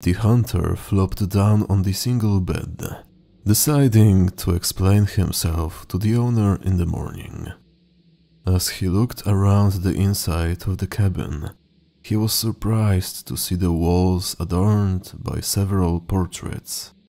The hunter flopped down on the single bed, deciding to explain himself to the owner in the morning. As he looked around the inside of the cabin, he was surprised to see the walls adorned by several portraits.